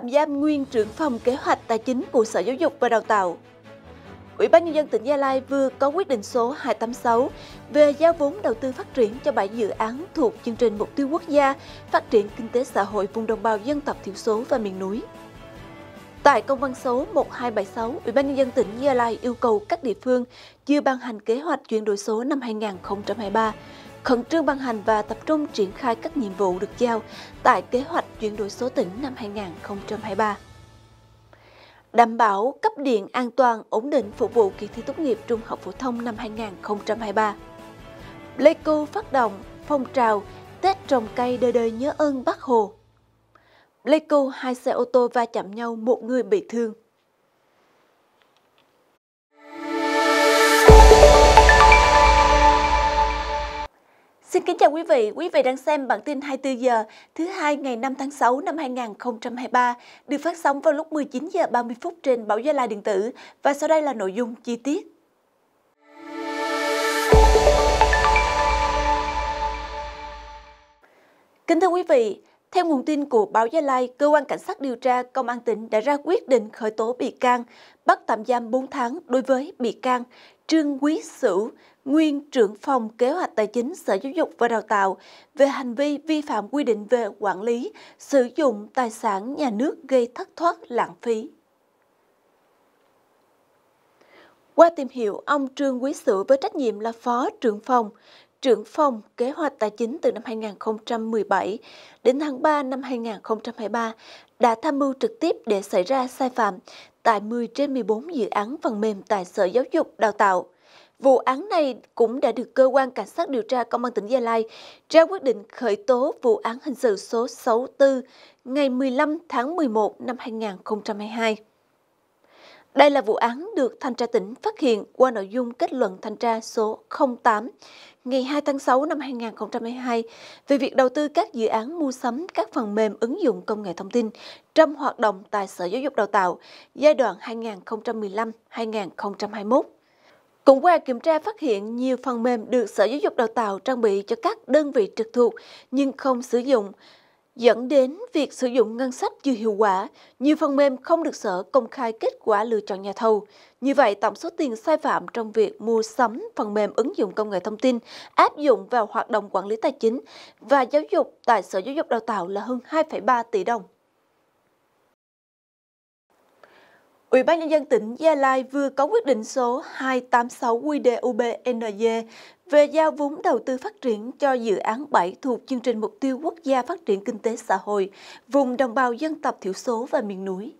tạm giam nguyên trưởng phòng kế hoạch tài chính của Sở Giáo dục và Đào tạo. Ủy ban Nhân dân tỉnh Gia Lai vừa có quyết định số 286 về giao vốn đầu tư phát triển cho 7 dự án thuộc chương trình Mục tiêu Quốc gia phát triển kinh tế xã hội vùng đồng bào dân tộc thiểu số và miền núi. Tại công văn số 1276, Ủy ban nhân dân tỉnh Gia Lai yêu cầu các địa phương chưa ban hành kế hoạch chuyển đổi số năm 2023, khẩn trương ban hành và tập trung triển khai các nhiệm vụ được giao tại kế hoạch chuyển đổi số tỉnh năm 2023. Đảm bảo cấp điện an toàn, ổn định phục vụ kỳ thi tốt nghiệp trung học phổ thông năm 2023. Pleiku phát động phong trào Tết trồng cây đời đời nhớ ơn Bác Hồ Pleiku hai xe ô tô va chạm nhau, một người bị thương. Xin kính chào quý vị, quý vị đang xem bản tin 24 giờ thứ hai ngày 5 tháng 6 năm 2023 được phát sóng vào lúc 19 giờ 30 phút trên Báo Gia Lai điện tử và sau đây là nội dung chi tiết. Kính thưa quý vị, theo nguồn tin của báo Gia Lai, cơ quan cảnh sát điều tra công an tỉnh đã ra quyết định khởi tố bị can, bắt tạm giam 4 tháng đối với bị can Trương Quý Sửu, nguyên trưởng phòng kế hoạch tài chính Sở Giáo dục và Đào tạo về hành vi vi phạm quy định về quản lý, sử dụng tài sản nhà nước gây thất thoát lãng phí. Qua tìm hiểu, ông Trương Quý Sửu với trách nhiệm là phó trưởng phòng, trưởng phòng kế hoạch tài chính từ năm 2017 đến tháng 3 năm 2023 đã tham mưu trực tiếp để xảy ra sai phạm tại 10 trên 14 dự án phần mềm tại Sở Giáo dục Đào tạo. Vụ án này cũng đã được cơ quan cảnh sát điều tra công an tỉnh Gia Lai ra quyết định khởi tố vụ án hình sự số 64 ngày 15 tháng 11 năm 2022. Đây là vụ án được thanh tra tỉnh phát hiện qua nội dung kết luận thanh tra số 08 ngày 2 tháng 6 năm 2022 về việc đầu tư các dự án mua sắm các phần mềm ứng dụng công nghệ thông tin trong hoạt động tại Sở Giáo dục Đào tạo giai đoạn 2015-2021. Cũng qua kiểm tra phát hiện nhiều phần mềm được Sở Giáo dục Đào tạo trang bị cho các đơn vị trực thuộc nhưng không sử dụng, dẫn đến việc sử dụng ngân sách chưa hiệu quả, nhiều phần mềm không được sở công khai kết quả lựa chọn nhà thầu. Như vậy, tổng số tiền sai phạm trong việc mua sắm phần mềm ứng dụng công nghệ thông tin áp dụng vào hoạt động quản lý tài chính và giáo dục tại Sở Giáo dục Đào tạo là hơn 2,3 tỷ đồng. Ủy ban nhân dân tỉnh Gia Lai vừa có quyết định số 286 QDUBND về giao vốn đầu tư phát triển cho dự án 7 thuộc chương trình mục tiêu quốc gia phát triển kinh tế xã hội vùng đồng bào dân tộc thiểu số và miền núi.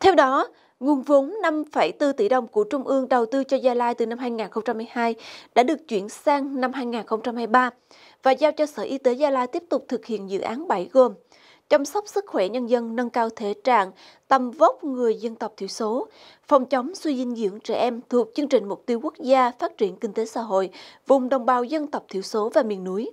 Theo đó, nguồn vốn 5,4 tỷ đồng của Trung ương đầu tư cho Gia Lai từ năm 2012 đã được chuyển sang năm 2023 và giao cho Sở Y tế Gia Lai tiếp tục thực hiện dự án 7 gồm chăm sóc sức khỏe nhân dân nâng cao thể trạng, tầm vóc người dân tộc thiểu số, phòng chống suy dinh dưỡng trẻ em thuộc chương trình mục tiêu quốc gia phát triển kinh tế xã hội vùng đồng bào dân tộc thiểu số và miền núi.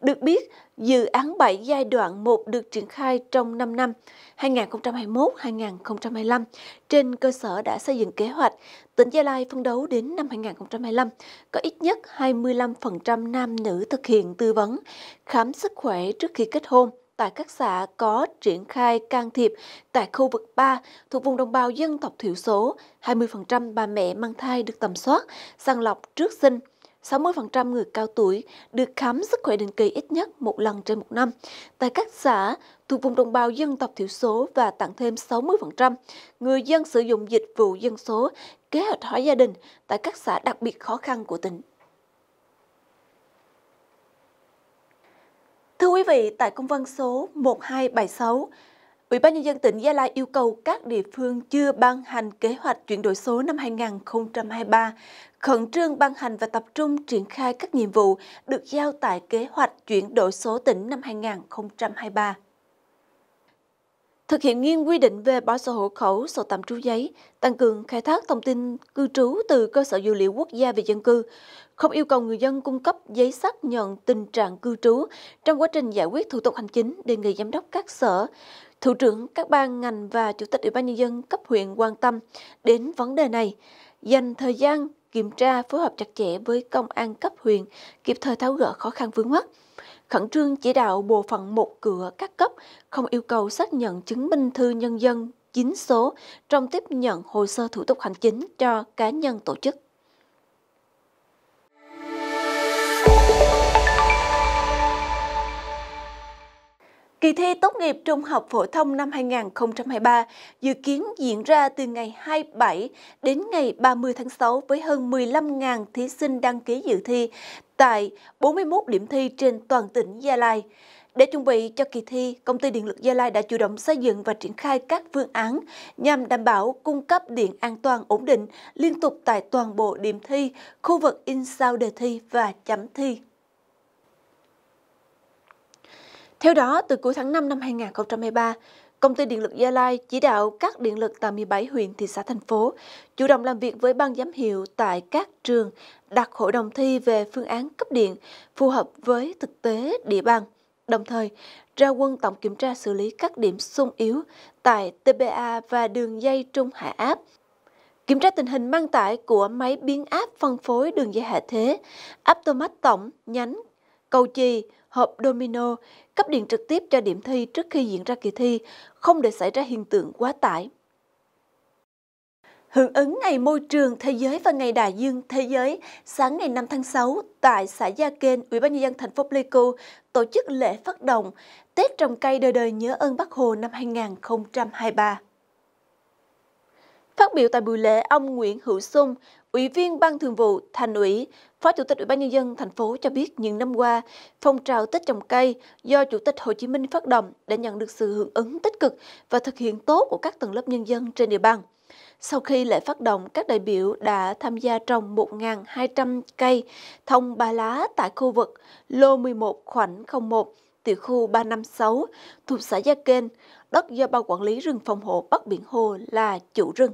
Được biết, dự án 7 giai đoạn 1 được triển khai trong 5 năm 2021-2025 trên cơ sở đã xây dựng kế hoạch tỉnh Gia Lai phân đấu đến năm 2025 có ít nhất 25% nam nữ thực hiện tư vấn, khám sức khỏe trước khi kết hôn, tại các xã có triển khai can thiệp tại khu vực 3 thuộc vùng đồng bào dân tộc thiểu số, 20% bà mẹ mang thai được tầm soát, sàng lọc trước sinh. 60% người cao tuổi được khám sức khỏe định kỳ ít nhất một lần trên một năm. Tại các xã thuộc vùng đồng bào dân tộc thiểu số và tặng thêm 60% người dân sử dụng dịch vụ dân số kế hoạch hóa gia đình tại các xã đặc biệt khó khăn của tỉnh. Quý vị, tại công văn số 1276, Ủy ban Nhân dân tỉnh Gia Lai yêu cầu các địa phương chưa ban hành kế hoạch chuyển đổi số năm 2023 khẩn trương ban hành và tập trung triển khai các nhiệm vụ được giao tại kế hoạch chuyển đổi số tỉnh năm 2023. Thực hiện nghiêm quy định về bỏ sổ hộ khẩu, sổ tạm trú giấy, tăng cường khai thác thông tin cư trú từ cơ sở dữ liệu quốc gia về dân cư, không yêu cầu người dân cung cấp giấy xác nhận tình trạng cư trú trong quá trình giải quyết thủ tục hành chính đề nghị giám đốc các sở, thủ trưởng các ban ngành và chủ tịch ủy ban nhân dân cấp huyện quan tâm đến vấn đề này, dành thời gian kiểm tra phối hợp chặt chẽ với công an cấp huyện, kịp thời tháo gỡ khó khăn vướng mắt. Khẩn trương chỉ đạo bộ phận một cửa các cấp không yêu cầu xác nhận chứng minh thư nhân dân chính số trong tiếp nhận hồ sơ thủ tục hành chính cho cá nhân tổ chức. Kỳ thi tốt nghiệp trung học phổ thông năm 2023 dự kiến diễn ra từ ngày 27 đến ngày 30 tháng 6 với hơn 15.000 thí sinh đăng ký dự thi tại 41 điểm thi trên toàn tỉnh Gia Lai. Để chuẩn bị cho kỳ thi, Công ty Điện lực Gia Lai đã chủ động xây dựng và triển khai các phương án nhằm đảm bảo cung cấp điện an toàn ổn định liên tục tại toàn bộ điểm thi, khu vực in sao đề thi và chấm thi. Theo đó, từ cuối tháng 5 năm 2023, Công ty Điện lực Gia Lai chỉ đạo các điện lực tại 17 huyện, thị xã, thành phố chủ động làm việc với ban giám hiệu tại các trường đặt hội đồng thi về phương án cấp điện phù hợp với thực tế địa bàn, đồng thời ra quân tổng kiểm tra xử lý các điểm sung yếu tại TBA và đường dây trung hạ áp, kiểm tra tình hình mang tải của máy biến áp phân phối đường dây hạ thế, áp tô mát tổng, nhánh, cầu chì, hộp domino, cấp điện trực tiếp cho điểm thi trước khi diễn ra kỳ thi, không để xảy ra hiện tượng quá tải. Hưởng ứng Ngày Môi trường Thế giới và Ngày Đại dương Thế giới, sáng ngày 5 tháng 6 tại xã Gia Kên, Ủy ban nhân dân thành phố Pleiku tổ chức lễ phát động Tết trồng cây đời đời nhớ ơn Bác Hồ năm 2023. Phát biểu tại buổi lễ, ông Nguyễn Hữu sung Ủy viên Ban Thường vụ Thành ủy, Phó Chủ tịch Ủy ban nhân dân thành phố cho biết những năm qua, phong trào Tết trồng cây do Chủ tịch Hồ Chí Minh phát động đã nhận được sự hưởng ứng tích cực và thực hiện tốt của các tầng lớp nhân dân trên địa bàn. Sau khi lễ phát động, các đại biểu đã tham gia trồng 1.200 cây thông ba lá tại khu vực lô 11 khoảnh 01, tiểu khu 356 thuộc xã Gia Kênh, đất do Ban Quản lý rừng phòng hộ Bắc Biển Hồ là chủ rừng.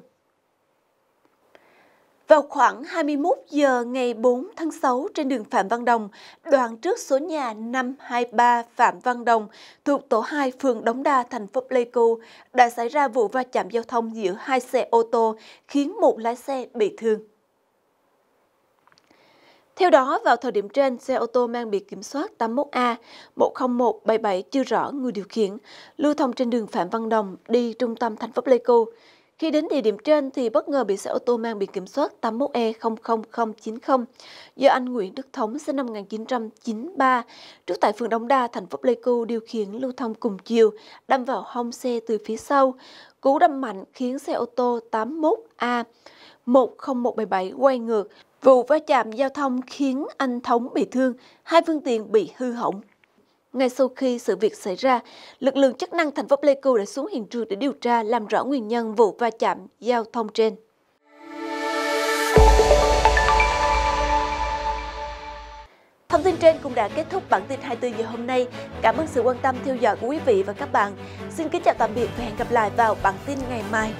Vào khoảng 21 giờ ngày 4 tháng 6 trên đường Phạm Văn Đồng, đoạn trước số nhà 523 Phạm Văn Đồng thuộc tổ 2 phường Đống Đa, thành phố Pleiku đã xảy ra vụ va chạm giao thông giữa hai xe ô tô khiến một lái xe bị thương. Theo đó, vào thời điểm trên, xe ô tô mang biển kiểm soát 81A 10177 chưa rõ người điều khiển, lưu thông trên đường Phạm Văn Đồng đi trung tâm thành phố Pleiku. Khi đến địa điểm trên thì bất ngờ bị xe ô tô mang biển kiểm soát 81E00090 do anh Nguyễn Đức Thống sinh năm 1993, trú tại phường Đông Đa, thành phố Pleiku điều khiển lưu thông cùng chiều, đâm vào hông xe từ phía sau. Cú đâm mạnh khiến xe ô tô 81A 10177 quay ngược. Vụ va chạm giao thông khiến anh Thống bị thương, hai phương tiện bị hư hỏng. Ngay sau khi sự việc xảy ra, lực lượng chức năng thành phố Pleiku đã xuống hiện trường để điều tra làm rõ nguyên nhân vụ va chạm giao thông trên. Thông tin trên cũng đã kết thúc bản tin 24 giờ hôm nay. Cảm ơn sự quan tâm theo dõi của quý vị và các bạn. Xin kính chào tạm biệt và hẹn gặp lại vào bản tin ngày mai.